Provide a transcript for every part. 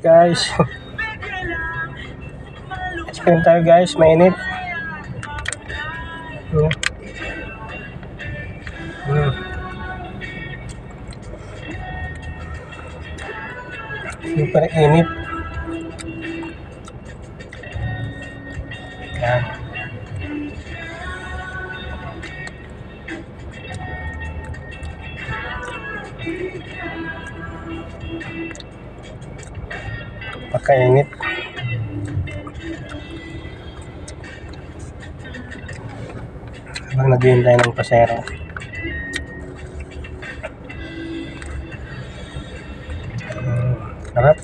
Guys. Cream tayo guys, mainit. Hmm. Hmm. Super init. Yan. Pagkainit. Habang naghihintay ng pasero. Sarap.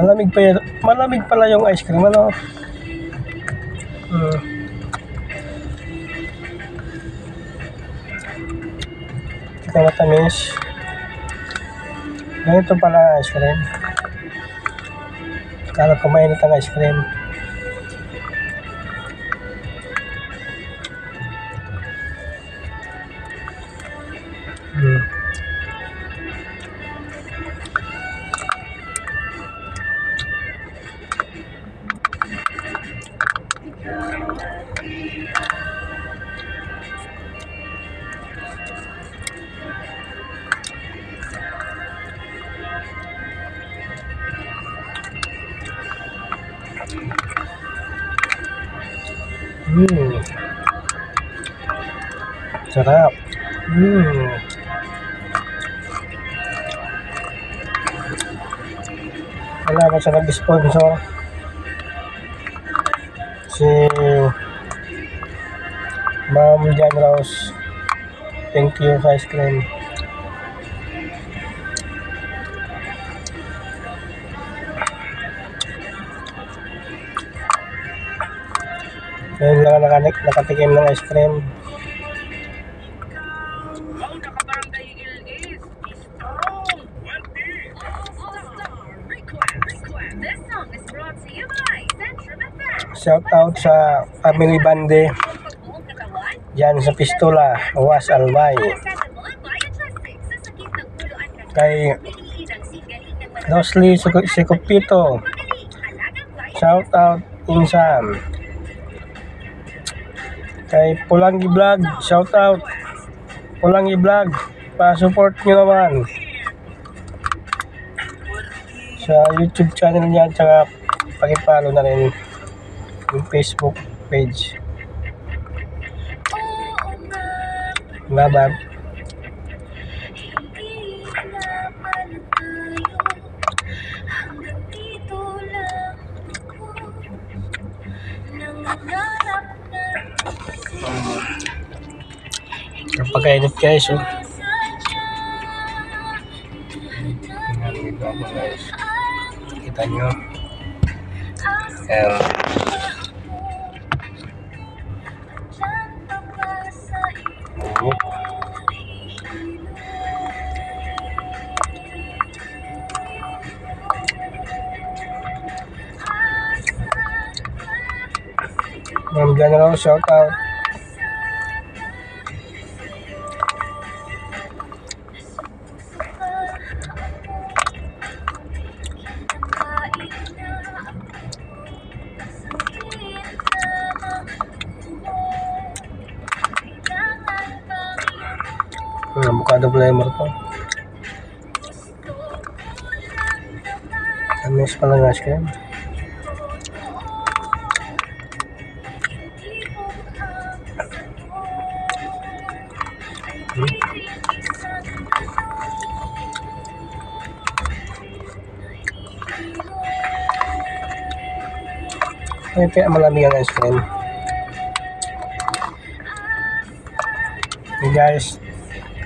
Malamig pa yan. Malamig pala yung ice cream. Ano? Mm. Ito matamis. Ganito pala ice cream. Kala ko mainit ang ice cream. Mm. Mm. Sarap. Mm. Wala ba siya nag-sponsor? Si Ma'am Jan Rose. Thank you sa ice cream. Ngayon lang nakanik, nakatikim ng ice cream. Shout out sa Family Bande dyan sa Pistola, Was Albay. Kay Rosly Biotrustic. Shout out Insan. Kay Pulangi Vlog, shout out. Pulangi Vlog, pa-support nyo naman. Sa YouTube channel niya, tsaka pakipalo na rin yung Facebook page. Pala tayo. Hanggang Napakainit guys, oh. sadya. Tingnan dito ako guys. Kita nyo. Ayan. Oh. Ma'am General, shout out. Avocado flavor to. Tamis pala ng ice cream. Ay, kaya malamig ang ice cream. Hey guys,